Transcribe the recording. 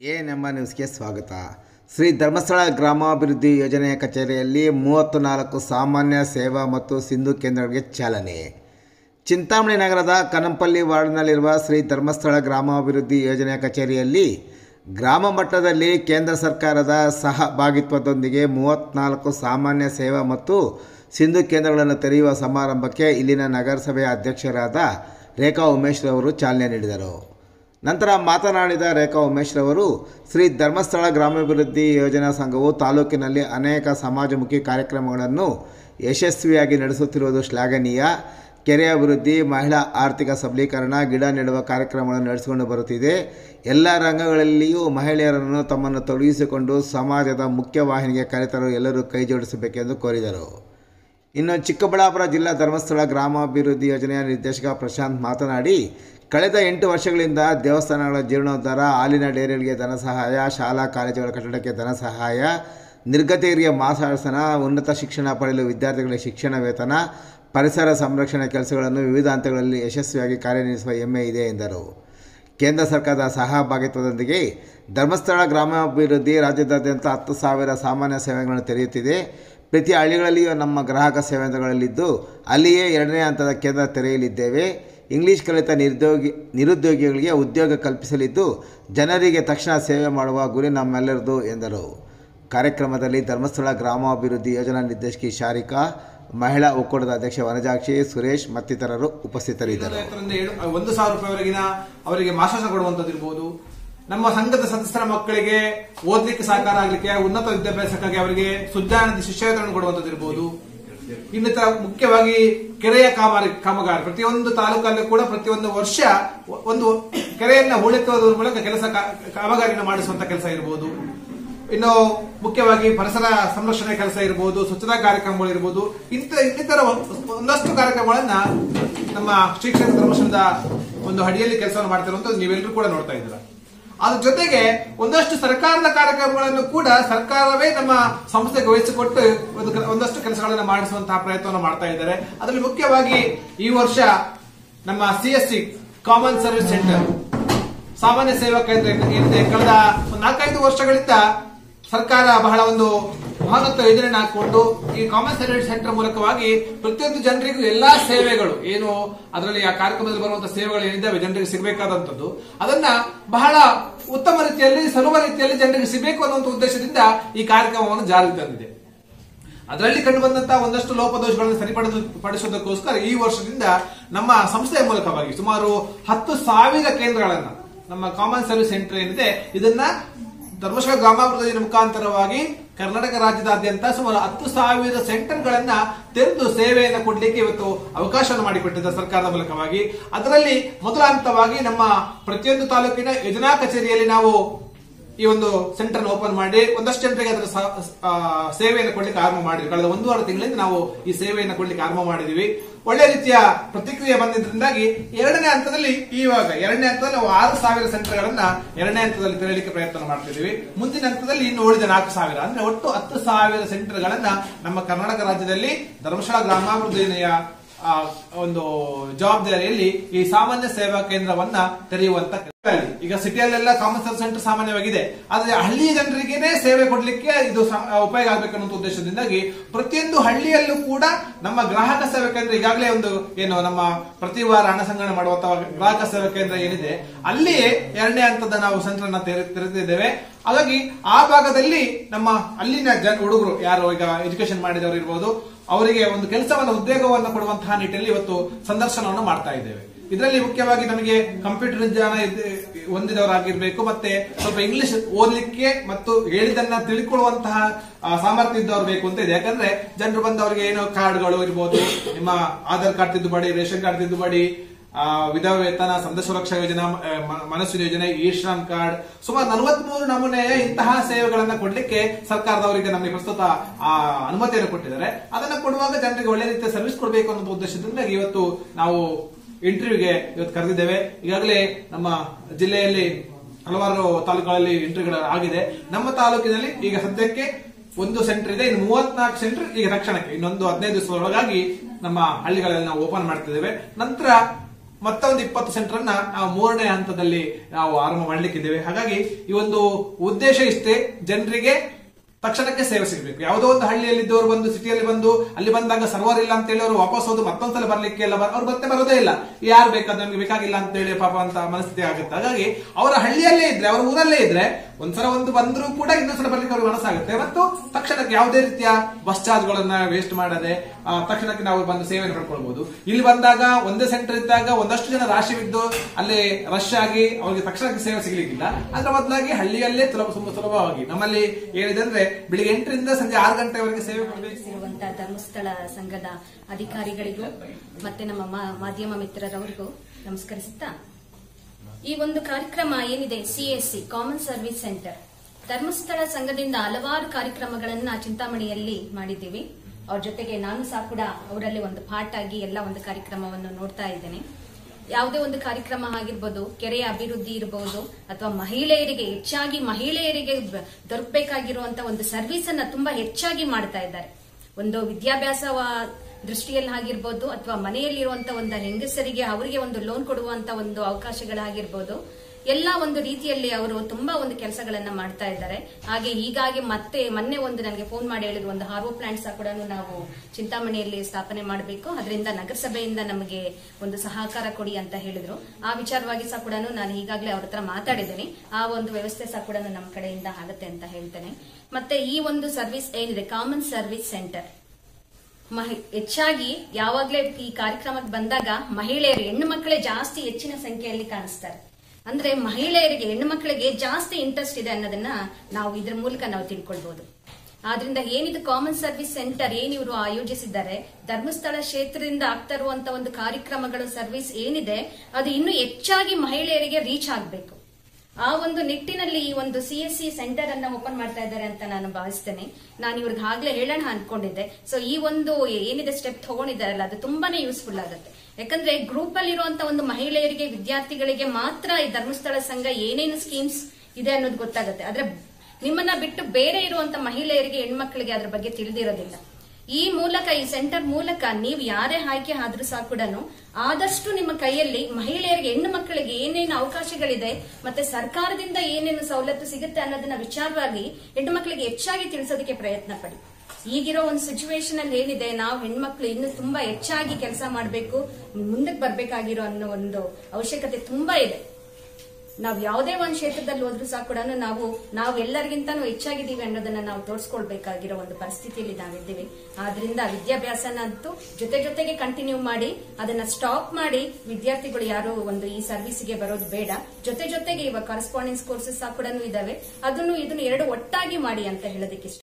A ನಮ್ಮ ನ್ಯೂಸ್ಗೆ ಸ್ವಾಗತ. ಶ್ರೀ ಧರ್ಮಸ್ಥಳ ಗ್ರಾಮಾಭಿವೃದ್ಧಿ ಯೋಜನೆಯ ಕಚೇರಿಯಲ್ಲಿ ಮೂವತ್ತು ನಾಲ್ಕು ಸಾಮಾನ್ಯ ಸೇವಾ ಮತ್ತು ಸಿಂಧು ಕೇಂದ್ರಗಳಿಗೆ ಚಾಲನೆ. ಚಿಂತಾಮಣಿ ನಗರದ ಕನಂಪಲ್ಲಿ ವಾರ್ಡ್ನಲ್ಲಿರುವ ಶ್ರೀ ಧರ್ಮಸ್ಥಳ ಗ್ರಾಮಾಭಿವೃದ್ಧಿ ಯೋಜನೆಯ ಕಚೇರಿಯಲ್ಲಿ ಗ್ರಾಮ ಮಟ್ಟದಲ್ಲಿ ಕೇಂದ್ರ ಸರ್ಕಾರದ ಸಹಭಾಗಿತ್ವದೊಂದಿಗೆ ಮೂವತ್ತ್ನಾಲ್ಕು ಸಾಮಾನ್ಯ ಸೇವಾ ಮತ್ತು ಸಿಂಧು ಕೇಂದ್ರಗಳನ್ನು ತೆರೆಯುವ ಸಮಾರಂಭಕ್ಕೆ ಇಲ್ಲಿನ ನಗರಸಭೆಯ ಅಧ್ಯಕ್ಷರಾದ ರೇಖಾ ಉಮೇಶ್ ರವರು ಚಾಲನೆ ನೀಡಿದರು. ನಂತರ ಮಾತನಾಡಿದ ರೇಖಾ ಉಮೇಶ್ರವರು ಶ್ರೀ ಧರ್ಮಸ್ಥಳ ಗ್ರಾಮಾಭಿವೃದ್ಧಿ ಯೋಜನಾ ಸಂಘವು ತಾಲೂಕಿನಲ್ಲಿ ಅನೇಕ ಸಮಾಜಮುಖಿ ಕಾರ್ಯಕ್ರಮಗಳನ್ನು ಯಶಸ್ವಿಯಾಗಿ ನಡೆಸುತ್ತಿರುವುದು ಶ್ಲಾಘನೀಯ. ಕೆರೆ ಅಭಿವೃದ್ಧಿ, ಮಹಿಳಾ ಆರ್ಥಿಕ ಸಬಲೀಕರಣ, ಗಿಡ ನೆಡುವ ಕಾರ್ಯಕ್ರಮಗಳನ್ನು ನಡೆಸಿಕೊಂಡು ಬರುತ್ತಿದೆ. ಎಲ್ಲ ರಂಗಗಳಲ್ಲಿಯೂ ಮಹಿಳೆಯರನ್ನು ತಮ್ಮನ್ನು ತೊಡಗಿಸಿಕೊಂಡು ಸಮಾಜದ ಮುಖ್ಯವಾಹಿನಿಗೆ ಕರೆತರಲು ಎಲ್ಲರೂ ಕೈಜೋಡಿಸಬೇಕೆಂದು ಕೋರಿದರು. ಇನ್ನು ಚಿಕ್ಕಬಳ್ಳಾಪುರ ಜಿಲ್ಲಾ ಧರ್ಮಸ್ಥಳ ಗ್ರಾಮಾಭಿವೃದ್ಧಿ ಯೋಜನೆಯ ನಿರ್ದೇಶಕ ಪ್ರಶಾಂತ್ ಮಾತನಾಡಿ ಕಳೆದ ಎಂಟು ವರ್ಷಗಳಿಂದ ದೇವಸ್ಥಾನಗಳ ಜೀರ್ಣೋದ್ಧಾರ, ಹಾಲಿನ ಡೈರಿಗಳಿಗೆ ಧನ ಸಹಾಯ ಶಾಲಾ, ಕಾಲೇಜುಗಳ ಕಟ್ಟಡಕ್ಕೆ ಧನ ಸಹಾಯ ನಿರ್ಗತಿಯರಿಗೆ ಮಾಸಾಸನ ಉನ್ನತ ಶಿಕ್ಷಣ ಪಡೆಯಲು ವಿದ್ಯಾರ್ಥಿಗಳಿಗೆ ಶಿಕ್ಷಣ ವೇತನ, ಪರಿಸರ ಸಂರಕ್ಷಣೆ ಕೆಲಸಗಳನ್ನು ವಿವಿಧ ಹಂತಗಳಲ್ಲಿ ಯಶಸ್ವಿಯಾಗಿ ಕಾರ್ಯನಿರ್ವಹಿಸುವ ಹೆಮ್ಮೆ ಇದೆ ಎಂದರು. ಕೇಂದ್ರ ಸರ್ಕಾರದ ಸಹಭಾಗಿತ್ವದೊಂದಿಗೆ ಧರ್ಮಸ್ಥಳ ಗ್ರಾಮಾಭಿವೃದ್ಧಿ ರಾಜ್ಯದಾದ್ಯಂತ ಹತ್ತು ಸಾವಿರ ಸಾಮಾನ್ಯ ಸೇವೆಗಳನ್ನು ತೆರೆಯುತ್ತಿದೆ. ಪ್ರತಿ ಹಳ್ಳಿಗಳಲ್ಲಿಯೂ ನಮ್ಮ ಗ್ರಾಹಕ ಸೇವೆಗಳಲ್ಲಿದ್ದು ಅಲ್ಲಿಯೇ ಎರಡನೇ ಹಂತದ ಕೇಂದ್ರ ತೆರೆಯಲಿದ್ದೇವೆ. ಇಂಗ್ಲಿಷ್ ಕಲಿತ ನಿರುದ್ಯೋಗಿ, ನಿರುದ್ಯೋಗಿಗಳಿಗೆ ಉದ್ಯೋಗ ಕಲ್ಪಿಸಲಿದ್ದು ಜನರಿಗೆ ತಕ್ಷಣ ಸೇವೆ ಮಾಡುವ ಗುರಿ ನಮ್ಮೆಲ್ಲರದು, ಎಂದರು. ಕಾರ್ಯಕ್ರಮದಲ್ಲಿ ಧರ್ಮಸ್ಥಳ ಗ್ರಾಮಾಭಿವೃದ್ಧಿ ಯೋಜನಾ ನಿರ್ದೇಶಕಿ ಶಾರಿಕಾ, ಮಹಿಳಾ ಒಕ್ಕೂಟದ ಅಧ್ಯಕ್ಷ ವನಜಾಕ್ಷಿ, ಸುರೇಶ್ ಮತ್ತಿತರರು ಉಪಸ್ಥಿತರಿದ್ದರು. ಒಂದು ಸಾವಿರ ರೂಪಾಯಿವರೆಗಿನ ಅವರಿಗೆ ಮಾಸಾಸ ಕೊಡುವಂತದ್ದಿರಬಹುದು ನಮ್ಮ ಸಂಘದ ಸದಸ್ಯರ ಮಕ್ಕಳಿಗೆ ಓದಲಿಕ್ಕೆ ಸಹಕಾರ ಆಗಲಿಕ್ಕೆ ಉನ್ನತ ವಿದ್ಯಾಭ್ಯಾಸಕ್ಕಾಗಿ ಅವರಿಗೆ ಸುಜ್ಞಾನದ ಶಿಷ್ಯವೇತನ ಕೊಡುವಂತದ್ದು ಇನ್ನಿತರ ಮುಖ್ಯವಾಗಿ ಕೆರೆಯ ಕಾಮಗಾರಿ ಕಾಮಗಾರಿ. ಪ್ರತಿಯೊಂದು ತಾಲೂಕಲ್ಲೂ ಕೂಡ ಪ್ರತಿಯೊಂದು ವರ್ಷ ಒಂದು ಕೆರೆಯನ್ನ ಹೂಳೆತ್ತುವುದರ ಮೂಲಕ ಕೆಲಸ ಕಾಮಗಾರಿನ ಮಾಡಿಸುವಂತ ಕೆಲಸ ಇರಬಹುದು ಇನ್ನು ಮುಖ್ಯವಾಗಿ ಪರಿಸರ ಸಂರಕ್ಷಣೆ ಕೆಲಸ ಇರಬಹುದು ಸ್ವಚ್ಛತಾ ಕಾರ್ಯಕ್ರಮಗಳು ಇರಬಹುದು ಇಂಥ ಇನ್ನಿತರ ಒಂದಷ್ಟು ಕಾರ್ಯಕ್ರಮಗಳನ್ನ ನಮ್ಮ ಶ್ರೀಕ್ಷೇತ್ರ ಧರ್ಮಸ್ಥಳದ ಒಂದು ಅಡಿಯಲ್ಲಿ ಕೆಲಸವನ್ನು ಮಾಡ್ತಿರುವಂತ ನೀವೆಲ್ಲರೂ ಕೂಡ ನೋಡ್ತಾ ಇದ್ದೀರಾ. ಅದ್ರ ಜೊತೆಗೆ ಒಂದಷ್ಟು ಸರ್ಕಾರದ ಕಾರ್ಯಕ್ರಮಗಳನ್ನು ಕೂಡ ಸರ್ಕಾರವೇ ನಮ್ಮ ಸಂಸ್ಥೆಗೆ ವಹಿಸಿಕೊಟ್ಟು ಒಂದಷ್ಟು ಕೆಲಸಗಳನ್ನು ಮಾಡಿಸುವಂತಹ ಪ್ರಯತ್ನವನ್ನು ಮಾಡ್ತಾ ಇದ್ದಾರೆ. ಅದರಲ್ಲಿ ಮುಖ್ಯವಾಗಿ ಈ ವರ್ಷ ನಮ್ಮ ಸಿಎಸ್ಸಿ ಕಾಮನ್ ಸರ್ವಿಸ್ ಸೆಂಟರ್ ಸಾಮಾನ್ಯ ಸೇವಾ ಕೇಂದ್ರ ಏನಿದೆ ಕಳೆದ ನಾಲ್ಕೈದು ವರ್ಷಗಳಿಂದ ಸರ್ಕಾರ ಬಹಳ ಒಂದು ಮಹತ್ವ ಯೋಜನೆ ಹಾಕೊಂಡು ಈ ಕಾಮನ್ ಸರ್ವಿಸ್ ಸೆಂಟರ್ ಮೂಲಕವಾಗಿ ಪ್ರತಿಯೊಂದು ಜನರಿಗೂ ಎಲ್ಲಾ ಸೇವೆಗಳು, ಏನು ಅದರಲ್ಲಿ ಆ ಕಾರ್ಯಕ್ರಮದಲ್ಲಿ ಬರುವಂತಹ ಸೇವೆಗಳು ಏನಿದ್ದಾವೆ, ಜನರಿಗೆ ಸಿಗಬೇಕಾದಂತದ್ದು ಅದನ್ನ ಬಹಳ ಉತ್ತಮ ರೀತಿಯಲ್ಲಿ, ಸುಲಭ ರೀತಿಯಲ್ಲಿ ಜನರಿಗೆ ಸಿಗಬೇಕು ಅನ್ನುವಂಥ ಉದ್ದೇಶದಿಂದ ಈ ಕಾರ್ಯಕ್ರಮವನ್ನು ಜಾರಿಗೆ ತಂದಿದೆ. ಅದರಲ್ಲಿ ಕಂಡು ಬಂದಂತಹ ಒಂದಷ್ಟು ಲೋಪದೋಷಗಳನ್ನು ಸರಿಪಡಿಸ ಪಡಿಸೋದಕ್ಕೋಸ್ಕರ ಈ ವರ್ಷದಿಂದ ನಮ್ಮ ಸಂಸ್ಥೆಯ ಮೂಲಕವಾಗಿ ಸುಮಾರು ಹತ್ತು ಸಾವಿರ ಕೇಂದ್ರಗಳನ್ನ, ನಮ್ಮ ಕಾಮನ್ ಸರ್ವಿಸ್ ಸೆಂಟರ್ ಏನಿದೆ, ಇದನ್ನ ಧರ್ಮಸ್ಥಳ ಗ್ರಾಮಾಭಿವೃದ್ಧಿ ಮುಖಾಂತರವಾಗಿ ಕರ್ನಾಟಕ ರಾಜ್ಯದಾದ್ಯಂತ ಸುಮಾರು ಹತ್ತು ಸಾವಿರ ಸೆಂಟರ್ಗಳನ್ನ ತೆರೆದು ಸೇವೆಯನ್ನು ಕೊಡಲಿಕ್ಕೆ ಇವತ್ತು ಅವಕಾಶವನ್ನು ಮಾಡಿಕೊಟ್ಟಿದ್ದ ಸರ್ಕಾರದ ಮೂಲಕವಾಗಿ. ಅದರಲ್ಲಿ ಮೊದಲ ಹಂತವಾಗಿ ನಮ್ಮ ಪ್ರತಿಯೊಂದು ತಾಲೂಕಿನ ಯೋಜನಾ ಕಚೇರಿಯಲ್ಲಿ ನಾವು ಈ ಒಂದು ಸೆಂಟರ್ ಓಪನ್ ಮಾಡಿ ಒಂದಷ್ಟು ಜನರಿಗೆ ಅದರ ಸೇವೆಯನ್ನು ಕೊಡ್ಲಿಕ್ಕೆ ಆರಂಭ ಮಾಡಿದ್ವಿ. ಕಳೆದ ಒಂದೂವರೆ ತಿಂಗಳಿಂದ ನಾವು ಈ ಸೇವೆಯನ್ನು ಕೊಡ್ಲಿಕ್ಕೆ ಆರಂಭ ಮಾಡಿದೀವಿ ಒಳ್ಳೆ ರೀತಿಯ ಪ್ರತಿಕ್ರಿಯೆ ಬಂದಿದ್ದರಿಂದಾಗಿ ಎರಡನೇ ಹಂತದಲ್ಲಿ ಇವಾಗ ಎರಡನೇ ಹಂತದಲ್ಲಿ ನಾವು ಆರು ಸಾವಿರ ಸೆಂಟರ್ಗಳನ್ನ ಎರಡನೇ ಹಂತದಲ್ಲಿ ತೆರಳಿಕ್ಕೆ ಪ್ರಯತ್ನ ಮಾಡ್ತಿದ್ದೀವಿ. ಮುಂದಿನ ಹಂತದಲ್ಲಿ ಇನ್ನು ಉಳಿದ ನಾಲ್ಕು ಸಾವಿರ. ಅಂದ್ರೆ ಒಟ್ಟು ಹತ್ತು ಸಾವಿರ ಸೆಂಟರ್ಗಳನ್ನ ನಮ್ಮ ಕರ್ನಾಟಕ ರಾಜ್ಯದಲ್ಲಿ ಧರ್ಮಶಾಲಾ ಗ್ರಾಮಾಭಿವೃದ್ಧಿ ಒಂದು ಜವಾಬ್ದಾರಿಯಲ್ಲಿ ಈ ಸಾಮಾನ್ಯ ಸೇವಾ ಕೇಂದ್ರವನ್ನ ತೆರೆಯುವಂತ. ಈಗ ಸಿಟಿಯಲ್ಲೆಲ್ಲ ಕಾಮನ್ ಸರ್ವಿಸ್ ಸೆಂಟರ್ ಸಾಮಾನ್ಯವಾಗಿದೆ ಆದ್ರೆ ಹಳ್ಳಿ ಜನರಿಗೇನೆ ಸೇವೆ ಕೊಡ್ಲಿಕ್ಕೆ ಇದು ಉಪಯೋಗ ಆಗ್ಬೇಕನ್ನುವಂತ ಉದ್ದೇಶದಿಂದಾಗಿ ಪ್ರತಿಯೊಂದು ಹಳ್ಳಿಯಲ್ಲೂ ಕೂಡ ನಮ್ಮ ಗ್ರಾಹಕ ಸೇವಾ ಕೇಂದ್ರ ಈಗಾಗಲೇ ಒಂದು ಏನು ನಮ್ಮ ಪ್ರತಿ ವಾರ ಹಣ ಸಂಗ್ರಹಣೆ ಮಾಡುವಂತಹ ಗ್ರಾಹಕ ಸೇವಾ ಕೇಂದ್ರ ಏನಿದೆ, ಅಲ್ಲಿಯೇ ಎರಡನೇ ಹಂತದ ನಾವು ಸೆಂಟರ್ ಅನ್ನ ತೆರೆ- ತೆರೆದಿದ್ದೇವೆ ಹಾಗಾಗಿ ಆ ಭಾಗದಲ್ಲಿ ನಮ್ಮ ಅಲ್ಲಿನ ಜನ ಹುಡುಗರು ಯಾರು ಈಗ ಎಜುಕೇಶನ್ ಮಾಡಿದವರು ಇರ್ಬೋದು ಅವರಿಗೆ ಒಂದು ಕೆಲಸವನ್ನು, ಉದ್ಯೋಗವನ್ನು ಕೊಡುವಂತಹ ನಿಟ್ಟಿನಲ್ಲಿ ಇವತ್ತು ಸಂದರ್ಶನವನ್ನು ಮಾಡ್ತಾ ಇದ್ದೇವೆ. ಇದರಲ್ಲಿ ಮುಖ್ಯವಾಗಿ ನಮಗೆ ಕಂಪ್ಯೂಟರ್ ಜ್ಞಾನ ಹೊಂದಿದವರಾಗಿರ್ಬೇಕು, ಮತ್ತೆ ಸ್ವಲ್ಪ ಇಂಗ್ಲಿಷ್ ಓದಲಿಕ್ಕೆ ಮತ್ತು ಹೇಳಿದನ್ನ ತಿಳ್ಕೊಳ್ಳುವಂತಹ ಸಾಮರ್ಥ್ಯ ಇದ್ದವ್ರು ಬೇಕು ಅಂತ ಇದೆ. ಯಾಕಂದ್ರೆ, ಜನರು ಬಂದವರಿಗೆ ಏನೋ ಕಾರ್ಡ್ಗಳು ಇರ್ಬೋದು, ನಿಮ್ಮ ಆಧಾರ್ ಕಾರ್ಡ್ ತಿದ್ದುಪಡಿ, ರೇಷನ್ ಕಾರ್ಡ್ ತಿದ್ದುಪಡಿ ಆ, ವಿಧವಾ ವೇತನ ಸಂದ ಸುರಕ್ಷಾ ಯೋಜನಾ ಮನಸ್ಸಿನ ಯೋಜನೆ ಶ್ರಮ್ ಕಾರ್ಡ್ ಸುಮಾರು ನಲವತ್ಮೂರು ನಮೂನೆಯ ಇಂತಹ ಸೇವೆಗಳನ್ನ ಕೊಡ್ಲಿಕ್ಕೆ ಸರ್ಕಾರದವರಿಗೆ ನಮಗೆ ಪ್ರಸ್ತುತ ಅನುಮತಿಯನ್ನು ಕೊಟ್ಟಿದ್ದಾರೆ. ಅದನ್ನ ಕೊಡುವಾಗ ಜನರಿಗೆ ಒಳ್ಳೆ ರೀತಿಯ ಸರ್ವಿಸ್ ಕೊಡಬೇಕು ಅನ್ನೋ ಉದ್ದೇಶದಿಂದ ಇವತ್ತು ನಾವು ಇಂಟರ್ವ್ಯೂಗೆ ಇವತ್ತು ಕರೆದಿದ್ದೇವೆ. ಈಗಾಗಲೇ ನಮ್ಮ ಜಿಲ್ಲೆಯಲ್ಲಿ ಹಲವಾರು ತಾಲೂಕುಗಳಲ್ಲಿ ಇಂಟರ್ವ್ಯೂಗಳು ಆಗಿದೆ. ನಮ್ಮ ತಾಲೂಕಿನಲ್ಲಿ ಈಗ ಸದ್ಯಕ್ಕೆ ಒಂದು ಸೆಂಟರ್ ಇದೆ ಇನ್ನು ಮೂವತ್ನಾಲ್ಕು ಸೆಂಟರ್ ಈಗ ತಕ್ಷಣಕ್ಕೆ ಇನ್ನೊಂದು ಹದಿನೈದು ದಿವಸದೊಳಗಾಗಿ ನಮ್ಮ ಹಳ್ಳಿಗಳಲ್ಲಿ ನಾವು ಓಪನ್ ಮಾಡ್ತಿದ್ದೇವೆ. ನಂತರ ಮತ್ತೊಂದು ಇಪ್ಪತ್ತು ಸೆಂಟರ್ ಅನ್ನ ನಾವು ಮೂರನೇ ಹಂತದಲ್ಲಿ ನಾವು ಆರಂಭ ಮಾಡ್ಲಿಕ್ಕಿದ್ದೇವೆ. ಹಾಗಾಗಿ ಈ ಒಂದು ಉದ್ದೇಶ ಇಷ್ಟೇ, ಜನರಿಗೆ ತಕ್ಷಣಕ್ಕೆ ಸೇವೆ ಸಿಗಬೇಕು. ಯಾವುದೋ ಒಂದು ಹಳ್ಳಿಯಲ್ಲಿ ಇದ್ದವರು ಬಂದು, ಸಿಟಿಯಲ್ಲಿ ಬಂದು, ಅಲ್ಲಿ ಬಂದಾಗ ಸರ್ವರ್ ಇಲ್ಲ ಅಂತ ಹೇಳಿ ಅವರು ವಾಪಸ್ ಹೋದು, ಮತ್ತೊಂದ್ಸಲ ಬರ್ಲಿಕ್ಕೆ ಎಲ್ಲ ಅವ್ರು ಮತ್ತೆ ಬರೋದೇ ಇಲ್ಲ. ಯಾರು ಬೇಕಾದ ನಮ್ಗೆ ಬೇಕಾಗಿಲ್ಲ ಅಂತ ಹೇಳಿ ಪಾಪ ಅಂತ ಮನಸ್ಥಿತಿ ಆಗುತ್ತೆ. ಹಾಗಾಗಿ ಅವರ ಹಳ್ಳಿಯಲ್ಲೇ ಇದ್ರೆ, ಅವರ ಊರಲ್ಲೇ ಇದ್ರೆ, ಒಂದ್ಸಲ ಒಂದು ಬಂದ್ರು ಕೂಡ ಇನ್ನೊಂದ್ಸಲ ಬರ್ಲಿಕ್ಕೆ ಅವ್ರಿಗೆ ಮನಸ್ಸಾಗುತ್ತೆ. ಮತ್ತು ತಕ್ಷಣಕ್ಕೆ ಯಾವುದೇ ರೀತಿಯ ಬಸ್ ಚಾರ್ಜ್ ಗಳನ್ನ ವೇಸ್ಟ್ ಮಾಡದೆ ತಕ್ಷಣಕ್ಕೆ ನಾವು ಬಂದು ಸೇವೆಯನ್ನು ಪಡ್ಕೊಳ್ಬಹುದು ಇಲ್ಲಿ ಬಂದಾಗ ಒಂದೇ ಸೆಂಟರ್ ಇದ್ದಾಗ ಒಂದಷ್ಟು ಜನ ರಾಶಿ ಬಿದ್ದು ಅಲ್ಲಿ ರಶ್ ಆಗಿ ಅವರಿಗೆ ತಕ್ಷಣಕ್ಕೆ ಸೇವೆ ಸಿಗಲಿಕ್ಕಿಲ್ಲ. ಅದರ ಬದಲಾಗಿ ಹಳ್ಳಿಯಲ್ಲೇ ಸುಲಭ ತುಂಬಾ ಸುಲಭವಾಗಿ. ನಮ್ಮಲ್ಲಿ ಏನಿದೆ ಅಂದ್ರೆ ಬೆಳಿಗ್ಗೆ ಎಂಟರಿಂದ ಸಂಜೆ ಆರು ಗಂಟೆವರೆಗೆ ಸೇವೆ ಕೊಡಬೇಕು. ಇರುವಂತಹ ಧರ್ಮಸ್ಥಳ ಸಂಘದ ಅಧಿಕಾರಿಗಳಿಗೂ ಮತ್ತೆ ನಮ್ಮ ಮಾಧ್ಯಮ ಮಿತ್ರರವರಿಗೂ ನಮಸ್ಕರಿಸುತ್ತಾ. ಈ ಒಂದು ಕಾರ್ಯಕ್ರಮ ಏನಿದೆ? CSC common service centre Dharmasthala ಸಂಘದಿಂದ ಹಲವಾರು ಕಾರ್ಯಕ್ರಮಗಳನ್ನ ಚಿಂತಾಮಣಿಯಲ್ಲಿ ಮಾಡಿದ್ದೀವಿ. ಅವ್ರ ಜೊತೆಗೆ ನಾನು ಸಹ ಕೂಡ ಅವರಲ್ಲಿ ಒಂದು ಪಾರ್ಟ್ ಆಗಿ ಎಲ್ಲ ಒಂದು ಕಾರ್ಯಕ್ರಮವನ್ನು ನೋಡ್ತಾ ಇದ್ದೇನೆ. ಯಾವುದೇ ಒಂದು ಕಾರ್ಯಕ್ರಮ ಆಗಿರ್ಬೋದು, ಕೆರೆಯ ಅಭಿವೃದ್ಧಿ ಇರಬಹುದು ಅಥವಾ ಮಹಿಳೆಯರಿಗೆ ಹೆಚ್ಚಾಗಿ ಮಹಿಳೆಯರಿಗೆ ದೊರಕಬೇಕಾಗಿರುವಂತಹ ದೊರಕಬೇಕಾಗಿರುವಂತ ಒಂದು ಸರ್ವಿಸ್ ಅನ್ನ ತುಂಬಾ ಹೆಚ್ಚಾಗಿ ಮಾಡ್ತಾ ಇದ್ದಾರೆ. ಒಂದು ವಿದ್ಯಾಭ್ಯಾಸ ದೃಷ್ಟಿಯಲ್ಲಿ ಆಗಿರ್ಬೋದು, ಅಥವಾ ಮನೆಯಲ್ಲಿರುವಂತಹ ಒಂದು ಹೆಂಗಸರಿಗೆ ಅವರಿಗೆ ಒಂದು ಲೋನ್ ಕೊಡುವಂತ ಒಂದು ಅವಕಾಶಗಳಾಗಿರ್ಬೋದು ಎಲ್ಲ ಒಂದು ರೀತಿಯಲ್ಲಿ ಅವರು ತುಂಬಾ ಒಂದು ಕೆಲಸಗಳನ್ನ ಮಾಡ್ತಾ ಇದ್ದಾರೆ. ಹಾಗೆ ಹೀಗಾಗಿ ಮತ್ತೆ ಮೊನ್ನೆ ಒಂದು ನನಗೆ ಫೋನ್ ಮಾಡಿ ಹೇಳಿದ್ರು, ಒಂದು ಹಾರ್ವೋ ಪ್ಲಾಂಟ್ ಸಹ ಕೂಡ ನಾವು ಚಿಂತಾಮಣಿಯಲ್ಲಿ ಸ್ಥಾಪನೆ ಮಾಡಬೇಕು. ಅದರಿಂದ ನಗರಸಭೆಯಿಂದ ನಮಗೆ ಒಂದು ಸಹಕಾರ ಕೊಡಿ ಅಂತ ಹೇಳಿದ್ರು. ಆ ವಿಚಾರವಾಗಿ ಸಹ ಕೂಡ ನಾನು ಈಗಾಗಲೇ ಅವ್ರ ಹತ್ರ ಮಾತಾಡಿದ್ದೀನಿ. ಆ ಒಂದು ವ್ಯವಸ್ಥೆ ಸಹ ಕೂಡ ನಮ್ಮ ಕಡೆಯಿಂದ ಆಗುತ್ತೆ ಅಂತ ಹೇಳ್ತೇನೆ. ಮತ್ತೆ ಈ ಒಂದು ಸರ್ವಿಸ್ ಏನಿದೆ? ಕಾಮನ್ ಸರ್ವಿಸ್ ಸೆಂಟರ್ ಹೆಚ್ಚಾಗಿ ಯಾವಾಗ್ಲೇ ಈ ಕಾರ್ಯಕ್ರಮಕ್ಕೆ ಬಂದಾಗ ಮಹಿಳೆಯರು, ಹೆಣ್ಣು ಮಕ್ಕಳೇ ಜಾಸ್ತಿ ಹೆಚ್ಚಿನ ಸಂಖ್ಯೆಯಲ್ಲಿ ಕಾಣಿಸ್ತಾರೆ. ಅಂದ್ರೆ ಮಹಿಳೆಯರಿಗೆ ಹೆಣ್ಣು ಮಕ್ಕಳಿಗೆ ಜಾಸ್ತಿ ಇಂಟ್ರೆಸ್ಟ್ ಇದೆ ಅನ್ನೋದನ್ನ ನಾವು ಇದ್ರ ಮೂಲಕ ನಾವು ತಿಳ್ಕೊಳ್ಬಹುದು ಆದ್ರಿಂದ ಏನಿದು ಕಾಮನ್ ಸರ್ವಿಸ್ ಸೆಂಟರ್ ಏನ್ ಇವರು ಆಯೋಜಿಸಿದ್ದಾರೆ, ಧರ್ಮಸ್ಥಳ ಕ್ಷೇತ್ರದಿಂದ ಆಗ್ತಾ ಇರುವಂತ ಒಂದು ಕಾರ್ಯಕ್ರಮಗಳು ಸರ್ವಿಸ್ ಏನಿದೆ, ಅದು ಇನ್ನೂ ಹೆಚ್ಚಾಗಿ ಮಹಿಳೆಯರಿಗೆ ರೀಚ್ ಆಗಬೇಕು. ಆ ಒಂದು ನಿಟ್ಟಿನಲ್ಲಿ ಈ ಒಂದು ಸಿ ಎಸ್ ಸಿ ಸೆಂಟರ್ ಅನ್ನ ಓಪನ್ ಮಾಡ್ತಾ ಇದ್ದಾರೆ ಅಂತ ನಾನು ಭಾವಿಸ್ತೇನೆ. ನಾನು ಇವ್ರಿಗೆ ಆಗ್ಲೇ ಹೇಳೋಣ ಅನ್ಕೊಂಡಿದ್ದೆ. ಸೊ ಈ ಒಂದು ಏನಿದೆ ಸ್ಟೆಪ್ ತಗೊಂಡಿದ್ದಾರಲ್ಲ, ಅದು ತುಂಬಾನೇ ಯೂಸ್ಫುಲ್ ಆಗುತ್ತೆ. ಯಾಕಂದ್ರೆ ಗ್ರೂಪ್ ಅಲ್ಲಿ ಇರುವಂತ ಒಂದು ಮಹಿಳೆಯರಿಗೆ, ವಿದ್ಯಾರ್ಥಿಗಳಿಗೆ ಮಾತ್ರ ಈ ಧರ್ಮಸ್ಥಳ ಸಂಘ ಏನೇನು ಸ್ಕೀಮ್ಸ್ ಇದೆ ಅನ್ನೋದು ಗೊತ್ತಾಗುತ್ತೆ. ಆದ್ರೆ ನಿಮ್ಮನ್ನ ಬಿಟ್ಟು ಬೇರೆ ಇರುವಂತ ಮಹಿಳೆಯರಿಗೆ, ಹೆಣ್ಮಕ್ಳಿಗೆ ಅದ್ರ ಬಗ್ಗೆ ತಿಳಿದಿರೋದಿಲ್ಲ. ಈ ಮೂಲಕ, ಈ ಸೆಂಟರ್ ಮೂಲಕ ನೀವು ಯಾರೇ ಆಯ್ಕೆ ಆದ್ರೂ ಸಹ ಕೂಡ ಆದಷ್ಟು ನಿಮ್ಮ ಕೈಯಲ್ಲಿ ಮಹಿಳೆಯರಿಗೆ, ಹೆಣ್ಣು ಮಕ್ಕಳಿಗೆ ಏನೇನು ಅವಕಾಶಗಳಿದೆ ಮತ್ತೆ ಸರ್ಕಾರದಿಂದ ಏನೇನು ಸವಲತ್ತು ಸಿಗುತ್ತೆ ಅನ್ನೋದನ್ನ ವಿಚಾರವಾಗಿ ಹೆಣ್ಣು ಮಕ್ಕಳಿಗೆ ಹೆಚ್ಚಾಗಿ ತಿಳಿಸೋದಕ್ಕೆ ಪ್ರಯತ್ನ ಪಡಿ. ಈಗಿರೋ ಒಂದು ಸಿಚುವೇಶನ್ ಅಲ್ಲಿ ಏನಿದೆ, ನಾವು ಹೆಣ್ಮಕ್ಳು ಇನ್ನು ತುಂಬಾ ಹೆಚ್ಚಾಗಿ ಕೆಲಸ ಮಾಡಬೇಕು, ಮುಂದಕ್ಕೆ ಬರ್ಬೇಕಾಗಿರೋ ಅನ್ನೋ ಒಂದು ಅವಶ್ಯಕತೆ ತುಂಬಾ ಇದೆ. ನಾವು ಯಾವ್ದೇ ಒಂದು ಕ್ಷೇತ್ರದಲ್ಲಿ ಹೋದ್ರೂ ಸಹ ಕೂಡ ನಾವು ನಾವು ಎಲ್ಲರಿಗಿಂತನೂ ಹೆಚ್ಚಾಗಿದ್ದೀವಿ ಅನ್ನೋದನ್ನ ನಾವು ತೋರಿಸ್ಕೊಳ್ಬೇಕಾಗಿರೋ ಒಂದು ಪರಿಸ್ಥಿತಿಯಲ್ಲಿ ನಾವಿದ್ದೀವಿ. ಆದ್ರಿಂದ ವಿದ್ಯಾಭ್ಯಾಸನ ಅಂತೂ ಜೊತೆ ಜೊತೆಗೆ ಕಂಟಿನ್ಯೂ ಮಾಡಿ, ಅದನ್ನ ಸ್ಟಾಪ್ ಮಾಡಿ ವಿದ್ಯಾರ್ಥಿಗಳು ಯಾರು ಒಂದು ಈ ಸರ್ವಿಸ್ಗೆ ಬರೋದು ಬೇಡ. ಜೊತೆ ಜೊತೆಗೆ ಇವಾಗ ಕರೆಸ್ಪಾಂಡೆನ್ಸ್ ಕೋರ್ಸಸ್ ಸಹ ಕೂಡ ಇದಾವೆ. ಅದನ್ನು, ಇದನ್ನು ಎರಡು ಒಟ್ಟಾಗಿ ಮಾಡಿ ಅಂತ ಹೇಳೋದಕ್ಕೆ